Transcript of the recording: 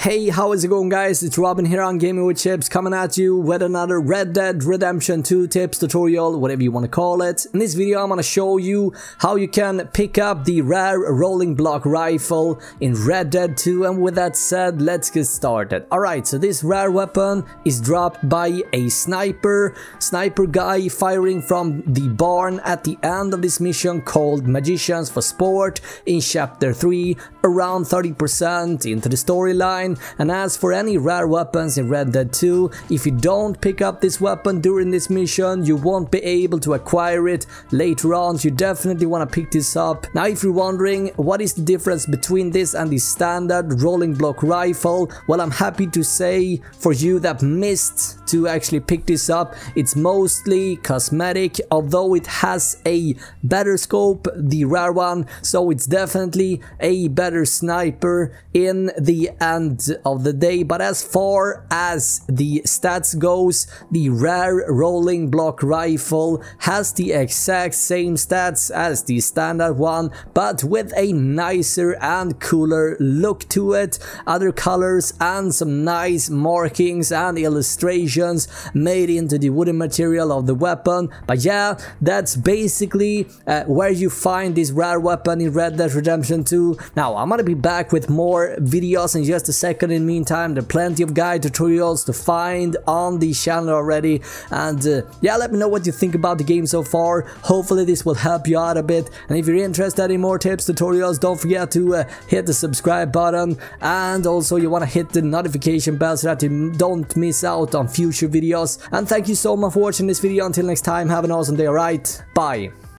Hey, how is it going guys? It's Robin here on Gaming with Chips coming at you with another Red Dead Redemption 2 tips tutorial, whatever you want to call it. In this video I'm going to show you how you can pick up the rare rolling block rifle in Red Dead 2 and with that said, let's get started. Alright, so this rare weapon is dropped by a sniper, sniper guy firing from the barn at the end of this mission called Magicians for Sport in chapter 3, around 30% into the storyline and as for any rare weapons in Red Dead 2, if you don't pick up this weapon during this mission, you won't be able to acquire it later on, you definitely want to pick this up. Now if you're wondering what is the difference between this and the standard rolling block rifle, well I'm happy to say for you that missed to actually pick this up, it's mostly cosmetic, although it has a better scope, the rare one, so it's definitely a better sniper in the end of the day but as far as the stats goes the rare rolling block rifle has the exact same stats as the standard one but with a nicer and cooler look to it. Other colors and some nice markings and illustrations made into the wooden material of the weapon. But yeah that's basically uh, where you find this rare weapon in Red Dead Redemption 2 now I'm gonna be back with more videos in just a second second in the meantime there are plenty of guide tutorials to find on the channel already. And uh, yeah let me know what you think about the game so far. Hopefully this will help you out a bit. And if you're interested in more tips tutorials don't forget to uh, hit the subscribe button. And also you want to hit the notification bell so that you don't miss out on future videos. And thank you so much for watching this video. Until next time have an awesome day. Alright bye